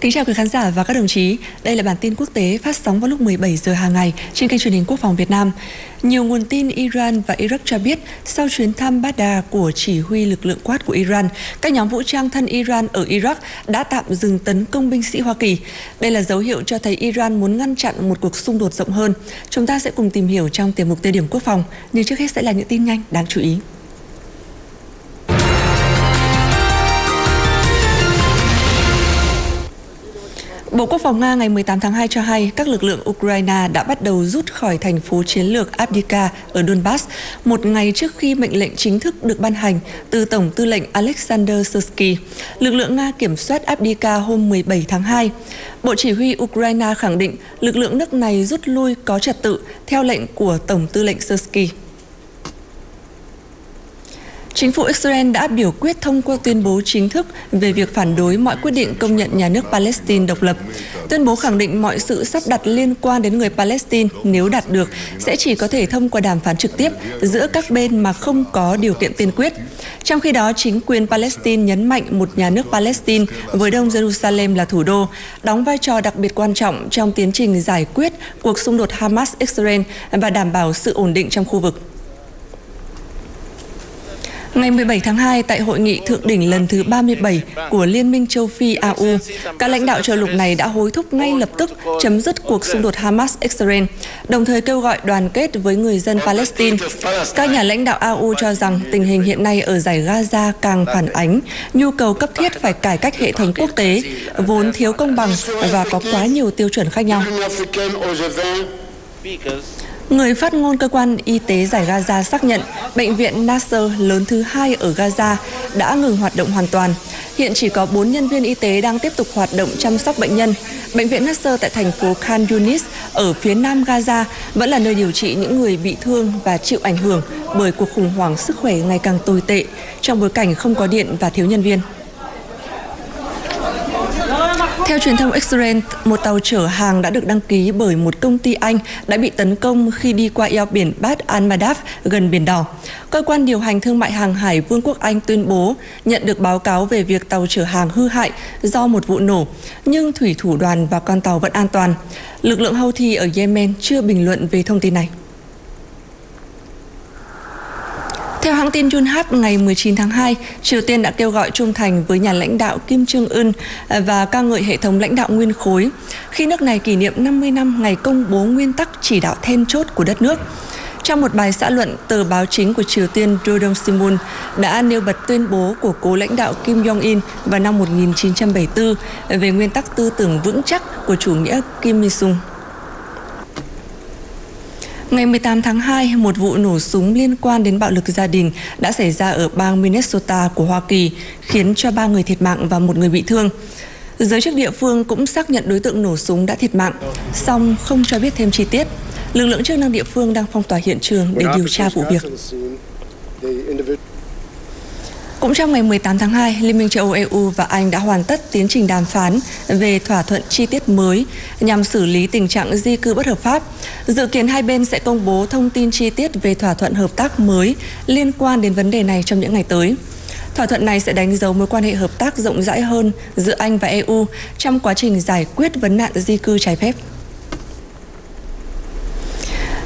Kính chào quý khán giả và các đồng chí. Đây là bản tin quốc tế phát sóng vào lúc 17 giờ hàng ngày trên kênh truyền hình Quốc phòng Việt Nam. Nhiều nguồn tin Iran và Iraq cho biết sau chuyến thăm Baghdad của chỉ huy lực lượng quát của Iran, các nhóm vũ trang thân Iran ở Iraq đã tạm dừng tấn công binh sĩ Hoa Kỳ. Đây là dấu hiệu cho thấy Iran muốn ngăn chặn một cuộc xung đột rộng hơn. Chúng ta sẽ cùng tìm hiểu trong tiểu mục tiêu điểm quốc phòng, nhưng trước hết sẽ là những tin nhanh đáng chú ý. Bộ Quốc phòng Nga ngày 18 tháng 2 cho hay các lực lượng Ukraine đã bắt đầu rút khỏi thành phố chiến lược Abdika ở Donbass một ngày trước khi mệnh lệnh chính thức được ban hành từ Tổng tư lệnh Alexander Sursky. Lực lượng Nga kiểm soát Abdika hôm 17 tháng 2. Bộ Chỉ huy Ukraine khẳng định lực lượng nước này rút lui có trật tự theo lệnh của Tổng tư lệnh Sursky. Chính phủ Israel đã biểu quyết thông qua tuyên bố chính thức về việc phản đối mọi quyết định công nhận nhà nước Palestine độc lập. Tuyên bố khẳng định mọi sự sắp đặt liên quan đến người Palestine nếu đạt được sẽ chỉ có thể thông qua đàm phán trực tiếp giữa các bên mà không có điều kiện tiên quyết. Trong khi đó, chính quyền Palestine nhấn mạnh một nhà nước Palestine với Đông Jerusalem là thủ đô, đóng vai trò đặc biệt quan trọng trong tiến trình giải quyết cuộc xung đột Hamas-Israel và đảm bảo sự ổn định trong khu vực. Ngày 17 tháng 2, tại hội nghị thượng đỉnh lần thứ 37 của Liên minh châu Phi AU, các lãnh đạo châu lục này đã hối thúc ngay lập tức chấm dứt cuộc xung đột Hamas-Israel, đồng thời kêu gọi đoàn kết với người dân Palestine. Các nhà lãnh đạo AU cho rằng tình hình hiện nay ở giải Gaza càng phản ánh nhu cầu cấp thiết phải cải cách hệ thống quốc tế, vốn thiếu công bằng và có quá nhiều tiêu chuẩn khác nhau. Người phát ngôn cơ quan y tế giải Gaza xác nhận bệnh viện Nasser lớn thứ hai ở Gaza đã ngừng hoạt động hoàn toàn. Hiện chỉ có 4 nhân viên y tế đang tiếp tục hoạt động chăm sóc bệnh nhân. Bệnh viện Nasser tại thành phố Khan Yunis ở phía nam Gaza vẫn là nơi điều trị những người bị thương và chịu ảnh hưởng bởi cuộc khủng hoảng sức khỏe ngày càng tồi tệ trong bối cảnh không có điện và thiếu nhân viên. Theo truyền thông Israel, một tàu chở hàng đã được đăng ký bởi một công ty Anh đã bị tấn công khi đi qua eo biển Bab al-Madaf gần Biển Đỏ. Cơ quan điều hành thương mại hàng hải Vương quốc Anh tuyên bố nhận được báo cáo về việc tàu chở hàng hư hại do một vụ nổ, nhưng thủy thủ đoàn và con tàu vẫn an toàn. Lực lượng Houthi ở Yemen chưa bình luận về thông tin này. Theo hãng tin Yonhap, ngày 19 tháng 2, Triều Tiên đã kêu gọi trung thành với nhà lãnh đạo Kim Jong-un và ca ngợi hệ thống lãnh đạo nguyên khối khi nước này kỷ niệm 50 năm ngày công bố nguyên tắc chỉ đạo then chốt của đất nước. Trong một bài xã luận, tờ báo chính của Triều Tiên Rodong Sinmun đã nêu bật tuyên bố của cố lãnh đạo Kim Jong-un vào năm 1974 về nguyên tắc tư tưởng vững chắc của chủ nghĩa Kim Il-sung. Ngày 18 tháng 2, một vụ nổ súng liên quan đến bạo lực gia đình đã xảy ra ở bang Minnesota của Hoa Kỳ, khiến cho ba người thiệt mạng và một người bị thương. Giới chức địa phương cũng xác nhận đối tượng nổ súng đã thiệt mạng, song không cho biết thêm chi tiết. Lực lượng chức năng địa phương đang phong tỏa hiện trường để điều tra vụ việc. Cũng trong ngày 18 tháng 2, Liên minh châu Âu EU và Anh đã hoàn tất tiến trình đàm phán về thỏa thuận chi tiết mới nhằm xử lý tình trạng di cư bất hợp pháp. Dự kiến hai bên sẽ công bố thông tin chi tiết về thỏa thuận hợp tác mới liên quan đến vấn đề này trong những ngày tới. Thỏa thuận này sẽ đánh dấu mối quan hệ hợp tác rộng rãi hơn giữa Anh và EU trong quá trình giải quyết vấn nạn di cư trái phép.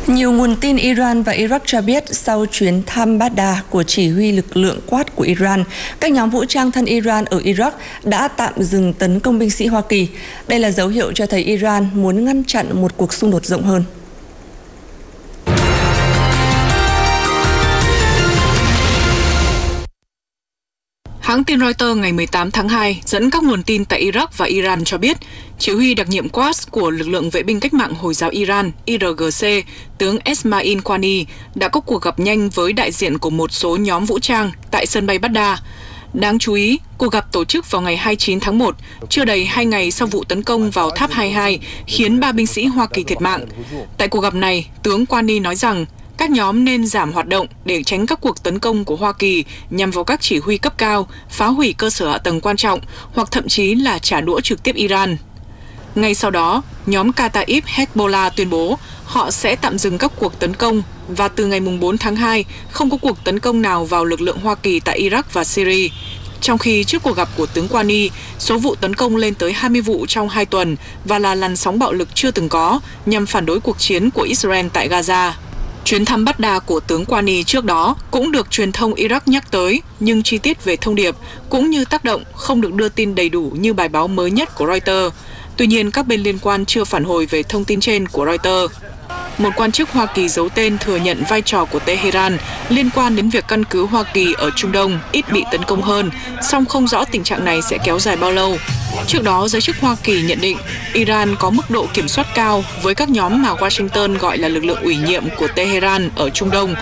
Nhiều nguồn tin Iran và Iraq cho biết sau chuyến thăm Baghdad của chỉ huy lực lượng quát của Iran, các nhóm vũ trang thân Iran ở Iraq đã tạm dừng tấn công binh sĩ Hoa Kỳ. Đây là dấu hiệu cho thấy Iran muốn ngăn chặn một cuộc xung đột rộng hơn. Hãng tin Reuters ngày 18 tháng 2 dẫn các nguồn tin tại Iraq và Iran cho biết, chỉ huy đặc nhiệm Quds của lực lượng vệ binh cách mạng Hồi giáo Iran IRGC, tướng Esmail Kwani đã có cuộc gặp nhanh với đại diện của một số nhóm vũ trang tại sân bay Baghdad. Đáng chú ý, cuộc gặp tổ chức vào ngày 29 tháng 1, chưa đầy hai ngày sau vụ tấn công vào tháp 22 khiến ba binh sĩ Hoa Kỳ thiệt mạng. Tại cuộc gặp này, tướng Kwani nói rằng các nhóm nên giảm hoạt động để tránh các cuộc tấn công của Hoa Kỳ nhằm vào các chỉ huy cấp cao, phá hủy cơ sở hạ tầng quan trọng hoặc thậm chí là trả đũa trực tiếp Iran. Ngay sau đó, nhóm Kataib Hezbollah tuyên bố họ sẽ tạm dừng các cuộc tấn công và từ ngày 4 tháng 2 không có cuộc tấn công nào vào lực lượng Hoa Kỳ tại Iraq và Syria. Trong khi trước cuộc gặp của tướng Kwani, số vụ tấn công lên tới 20 vụ trong 2 tuần và là làn sóng bạo lực chưa từng có nhằm phản đối cuộc chiến của Israel tại Gaza. Chuyến thăm Baghdad của tướng Kwani trước đó cũng được truyền thông Iraq nhắc tới, nhưng chi tiết về thông điệp cũng như tác động không được đưa tin đầy đủ như bài báo mới nhất của Reuters. Tuy nhiên, các bên liên quan chưa phản hồi về thông tin trên của Reuters. Một quan chức Hoa Kỳ giấu tên thừa nhận vai trò của Tehran liên quan đến việc căn cứ Hoa Kỳ ở Trung Đông ít bị tấn công hơn, song không rõ tình trạng này sẽ kéo dài bao lâu. Trước đó, giới chức Hoa Kỳ nhận định Iran có mức độ kiểm soát cao với các nhóm mà Washington gọi là lực lượng ủy nhiệm của Tehran ở Trung Đông.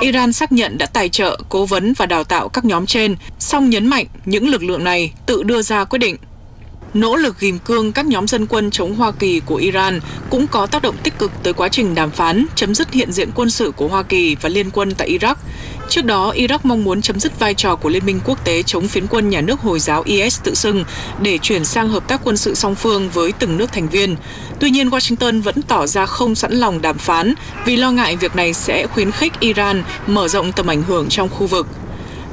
Iran xác nhận đã tài trợ, cố vấn và đào tạo các nhóm trên, song nhấn mạnh những lực lượng này tự đưa ra quyết định nỗ lực ghim cương các nhóm dân quân chống Hoa Kỳ của Iran cũng có tác động tích cực tới quá trình đàm phán chấm dứt hiện diện quân sự của Hoa Kỳ và liên quân tại Iraq. Trước đó, Iraq mong muốn chấm dứt vai trò của Liên minh quốc tế chống phiến quân nhà nước Hồi giáo IS tự xưng để chuyển sang hợp tác quân sự song phương với từng nước thành viên. Tuy nhiên, Washington vẫn tỏ ra không sẵn lòng đàm phán vì lo ngại việc này sẽ khuyến khích Iran mở rộng tầm ảnh hưởng trong khu vực.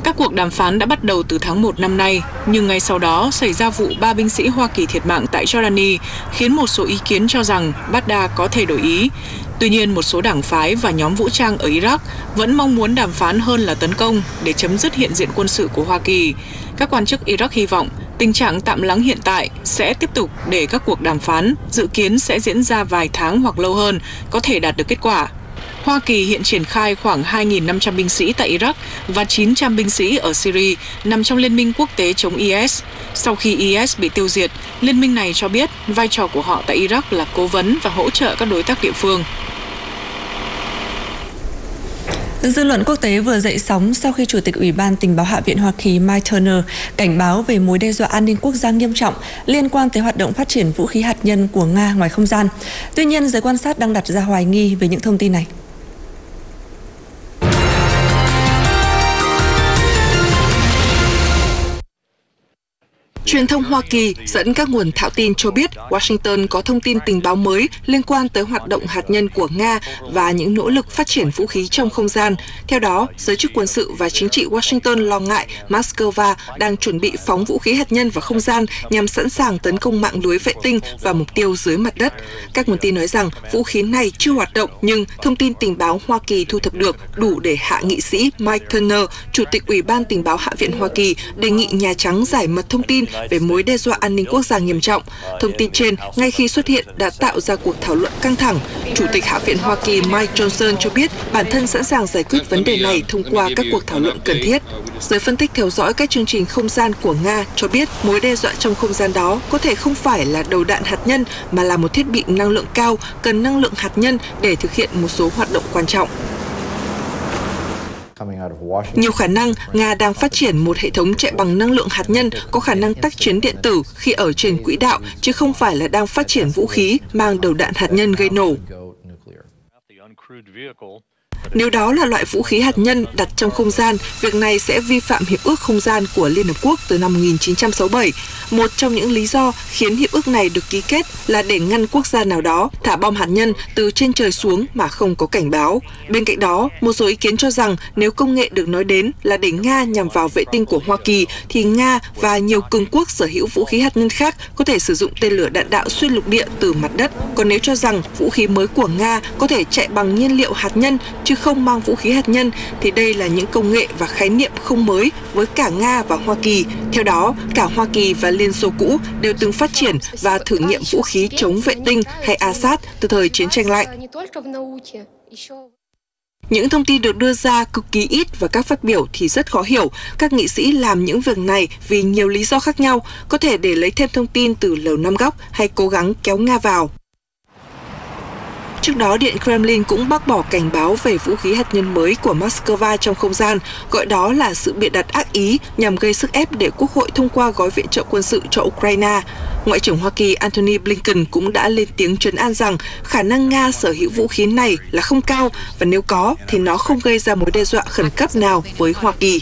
Các cuộc đàm phán đã bắt đầu từ tháng 1 năm nay, nhưng ngay sau đó xảy ra vụ ba binh sĩ Hoa Kỳ thiệt mạng tại Jordani, khiến một số ý kiến cho rằng Baghdad có thể đổi ý. Tuy nhiên, một số đảng phái và nhóm vũ trang ở Iraq vẫn mong muốn đàm phán hơn là tấn công để chấm dứt hiện diện quân sự của Hoa Kỳ. Các quan chức Iraq hy vọng tình trạng tạm lắng hiện tại sẽ tiếp tục để các cuộc đàm phán dự kiến sẽ diễn ra vài tháng hoặc lâu hơn có thể đạt được kết quả. Hoa Kỳ hiện triển khai khoảng 2.500 binh sĩ tại Iraq và 900 binh sĩ ở Syria nằm trong Liên minh quốc tế chống IS. Sau khi IS bị tiêu diệt, liên minh này cho biết vai trò của họ tại Iraq là cố vấn và hỗ trợ các đối tác địa phương. Dư luận quốc tế vừa dậy sóng sau khi Chủ tịch Ủy ban Tình báo Hạ viện Hoa Kỳ Mike Turner cảnh báo về mối đe dọa an ninh quốc gia nghiêm trọng liên quan tới hoạt động phát triển vũ khí hạt nhân của Nga ngoài không gian. Tuy nhiên, giới quan sát đang đặt ra hoài nghi về những thông tin này. Truyền thông Hoa Kỳ dẫn các nguồn thạo tin cho biết Washington có thông tin tình báo mới liên quan tới hoạt động hạt nhân của Nga và những nỗ lực phát triển vũ khí trong không gian. Theo đó, giới chức quân sự và chính trị Washington lo ngại Moscow đang chuẩn bị phóng vũ khí hạt nhân vào không gian nhằm sẵn sàng tấn công mạng lưới vệ tinh và mục tiêu dưới mặt đất. Các nguồn tin nói rằng vũ khí này chưa hoạt động nhưng thông tin tình báo Hoa Kỳ thu thập được đủ để hạ nghị sĩ Mike Turner, Chủ tịch Ủy ban Tình báo Hạ viện Hoa Kỳ, đề nghị Nhà Trắng giải mật thông tin về mối đe dọa an ninh quốc gia nghiêm trọng. Thông tin trên, ngay khi xuất hiện, đã tạo ra cuộc thảo luận căng thẳng. Chủ tịch Hạ viện Hoa Kỳ Mike Johnson cho biết bản thân sẵn sàng giải quyết vấn đề này thông qua các cuộc thảo luận cần thiết. Giới phân tích theo dõi các chương trình không gian của Nga cho biết mối đe dọa trong không gian đó có thể không phải là đầu đạn hạt nhân mà là một thiết bị năng lượng cao cần năng lượng hạt nhân để thực hiện một số hoạt động quan trọng. Nhiều khả năng Nga đang phát triển một hệ thống chạy bằng năng lượng hạt nhân có khả năng tác chiến điện tử khi ở trên quỹ đạo, chứ không phải là đang phát triển vũ khí mang đầu đạn hạt nhân gây nổ. Nếu đó là loại vũ khí hạt nhân đặt trong không gian, việc này sẽ vi phạm Hiệp ước Không gian của Liên Hợp Quốc từ năm 1967. Một trong những lý do khiến hiệp ước này được ký kết là để ngăn quốc gia nào đó thả bom hạt nhân từ trên trời xuống mà không có cảnh báo. Bên cạnh đó, một số ý kiến cho rằng nếu công nghệ được nói đến là để Nga nhằm vào vệ tinh của Hoa Kỳ, thì Nga và nhiều cường quốc sở hữu vũ khí hạt nhân khác có thể sử dụng tên lửa đạn đạo xuyên lục địa từ mặt đất. Còn nếu cho rằng vũ khí mới của Nga có thể chạy bằng nhiên liệu hạt nhân chứ không mang vũ khí hạt nhân thì đây là những công nghệ và khái niệm không mới với cả Nga và Hoa Kỳ. Theo đó, cả Hoa Kỳ và Liên Xô cũ đều từng phát triển và thử nghiệm vũ khí chống vệ tinh hay Assad từ thời chiến tranh lạnh. Những thông tin được đưa ra cực kỳ ít và các phát biểu thì rất khó hiểu. Các nghị sĩ làm những việc này vì nhiều lý do khác nhau, có thể để lấy thêm thông tin từ lầu năm góc hay cố gắng kéo Nga vào. Trước đó, Điện Kremlin cũng bác bỏ cảnh báo về vũ khí hạt nhân mới của Moscow trong không gian, gọi đó là sự bịa đặt ác ý nhằm gây sức ép để Quốc hội thông qua gói viện trợ quân sự cho Ukraine. Ngoại trưởng Hoa Kỳ Antony Blinken cũng đã lên tiếng trấn an rằng khả năng Nga sở hữu vũ khí này là không cao và nếu có thì nó không gây ra mối đe dọa khẩn cấp nào với Hoa Kỳ.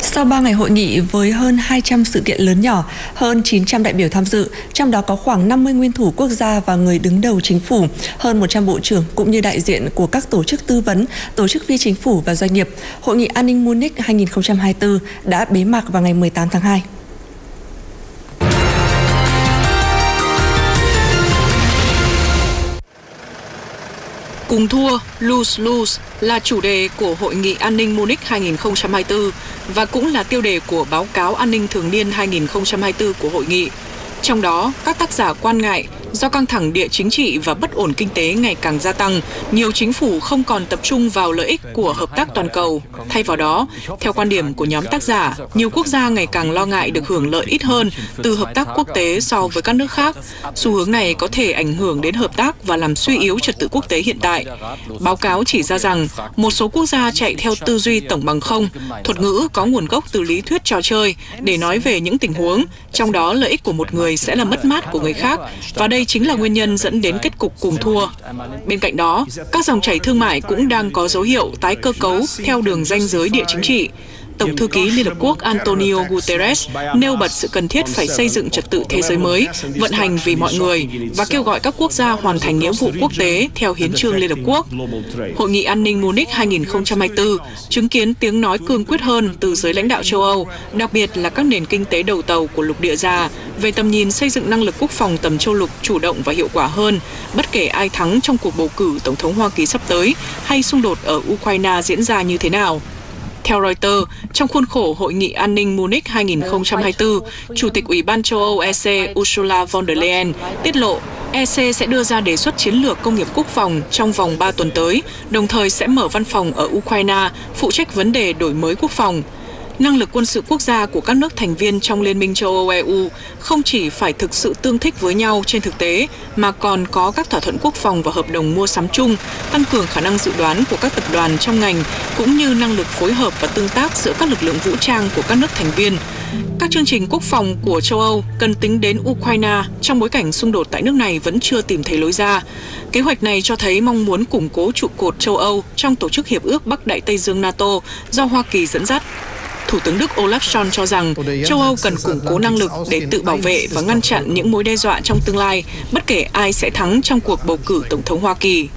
Sau 3 ngày hội nghị với hơn 200 sự kiện lớn nhỏ, hơn 900 đại biểu tham dự, trong đó có khoảng 50 nguyên thủ quốc gia và người đứng đầu chính phủ, hơn 100 bộ trưởng cũng như đại diện của các tổ chức tư vấn, tổ chức phi chính phủ và doanh nghiệp. Hội nghị an ninh Munich 2024 đã bế mạc vào ngày 18 tháng 2. Cùng thua, lose-lose là chủ đề của Hội nghị An ninh Munich 2024 và cũng là tiêu đề của báo cáo an ninh thường niên 2024 của hội nghị. Trong đó, các tác giả quan ngại do căng thẳng địa chính trị và bất ổn kinh tế ngày càng gia tăng, nhiều chính phủ không còn tập trung vào lợi ích của hợp tác toàn cầu. Thay vào đó, theo quan điểm của nhóm tác giả, nhiều quốc gia ngày càng lo ngại được hưởng lợi ít hơn từ hợp tác quốc tế so với các nước khác. Xu hướng này có thể ảnh hưởng đến hợp tác và làm suy yếu trật tự quốc tế hiện tại. Báo cáo chỉ ra rằng một số quốc gia chạy theo tư duy tổng bằng không, thuật ngữ có nguồn gốc từ lý thuyết trò chơi để nói về những tình huống, trong đó lợi ích của một người sẽ là mất mát của người khác và đây đây chính là nguyên nhân dẫn đến kết cục cùng thua. Bên cạnh đó, các dòng chảy thương mại cũng đang có dấu hiệu tái cơ cấu theo đường ranh giới địa chính trị. Tổng thư ký Liên Hợp Quốc Antonio Guterres nêu bật sự cần thiết phải xây dựng trật tự thế giới mới, vận hành vì mọi người và kêu gọi các quốc gia hoàn thành nghĩa vụ quốc tế theo hiến trương Liên Hợp Quốc. Hội nghị an ninh Munich 2024 chứng kiến tiếng nói cương quyết hơn từ giới lãnh đạo châu Âu, đặc biệt là các nền kinh tế đầu tàu của lục địa già về tầm nhìn xây dựng năng lực quốc phòng tầm châu lục chủ động và hiệu quả hơn, bất kể ai thắng trong cuộc bầu cử Tổng thống Hoa Kỳ sắp tới hay xung đột ở Ukraine diễn ra như thế nào. Theo Reuters, trong khuôn khổ Hội nghị An ninh Munich 2024, Chủ tịch Ủy ban châu Âu EC Ursula von der Leyen tiết lộ EC sẽ đưa ra đề xuất chiến lược công nghiệp quốc phòng trong vòng 3 tuần tới, đồng thời sẽ mở văn phòng ở Ukraine phụ trách vấn đề đổi mới quốc phòng năng lực quân sự quốc gia của các nước thành viên trong Liên minh châu Âu EU không chỉ phải thực sự tương thích với nhau trên thực tế mà còn có các thỏa thuận quốc phòng và hợp đồng mua sắm chung, tăng cường khả năng dự đoán của các tập đoàn trong ngành cũng như năng lực phối hợp và tương tác giữa các lực lượng vũ trang của các nước thành viên. Các chương trình quốc phòng của châu Âu cần tính đến Ukraine trong bối cảnh xung đột tại nước này vẫn chưa tìm thấy lối ra. Kế hoạch này cho thấy mong muốn củng cố trụ cột châu Âu trong tổ chức hiệp ước Bắc Đại Tây Dương NATO do Hoa Kỳ dẫn dắt. Thủ tướng Đức Olaf Scholz cho rằng châu Âu cần củng cố năng lực để tự bảo vệ và ngăn chặn những mối đe dọa trong tương lai, bất kể ai sẽ thắng trong cuộc bầu cử Tổng thống Hoa Kỳ.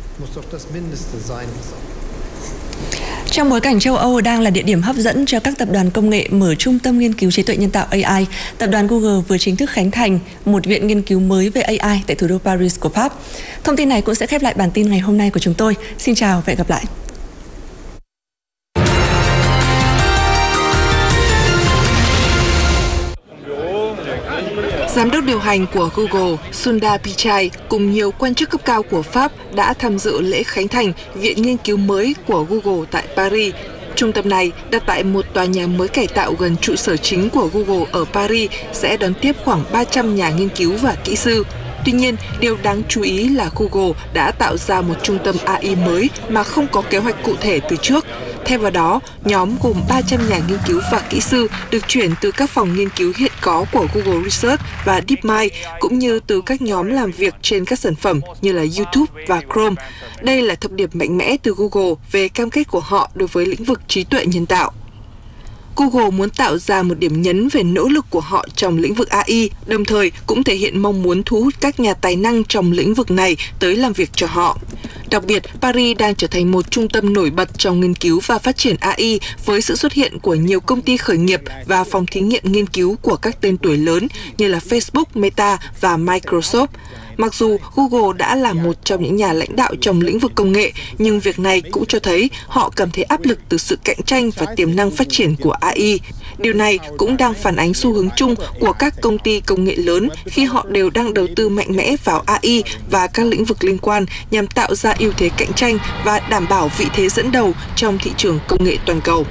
Trong bối cảnh châu Âu đang là địa điểm hấp dẫn cho các tập đoàn công nghệ mở trung tâm nghiên cứu trí tuệ nhân tạo AI, tập đoàn Google vừa chính thức khánh thành một viện nghiên cứu mới về AI tại thủ đô Paris của Pháp. Thông tin này cũng sẽ khép lại bản tin ngày hôm nay của chúng tôi. Xin chào và hẹn gặp lại. Giám đốc điều hành của Google Sundar Pichai cùng nhiều quan chức cấp cao của Pháp đã tham dự lễ khánh thành Viện Nghiên cứu mới của Google tại Paris. Trung tâm này đặt tại một tòa nhà mới cải tạo gần trụ sở chính của Google ở Paris sẽ đón tiếp khoảng 300 nhà nghiên cứu và kỹ sư. Tuy nhiên, điều đáng chú ý là Google đã tạo ra một trung tâm AI mới mà không có kế hoạch cụ thể từ trước. Thay vào đó, nhóm gồm 300 nhà nghiên cứu và kỹ sư được chuyển từ các phòng nghiên cứu hiện có của Google Research và DeepMind, cũng như từ các nhóm làm việc trên các sản phẩm như là YouTube và Chrome. Đây là thông điệp mạnh mẽ từ Google về cam kết của họ đối với lĩnh vực trí tuệ nhân tạo. Google muốn tạo ra một điểm nhấn về nỗ lực của họ trong lĩnh vực AI, đồng thời cũng thể hiện mong muốn thu hút các nhà tài năng trong lĩnh vực này tới làm việc cho họ. Đặc biệt, Paris đang trở thành một trung tâm nổi bật trong nghiên cứu và phát triển AI với sự xuất hiện của nhiều công ty khởi nghiệp và phòng thí nghiệm nghiên cứu của các tên tuổi lớn như là Facebook, Meta và Microsoft. Mặc dù Google đã là một trong những nhà lãnh đạo trong lĩnh vực công nghệ, nhưng việc này cũng cho thấy họ cảm thấy áp lực từ sự cạnh tranh và tiềm năng phát triển của AI. Điều này cũng đang phản ánh xu hướng chung của các công ty công nghệ lớn khi họ đều đang đầu tư mạnh mẽ vào AI và các lĩnh vực liên quan nhằm tạo ra ưu thế cạnh tranh và đảm bảo vị thế dẫn đầu trong thị trường công nghệ toàn cầu.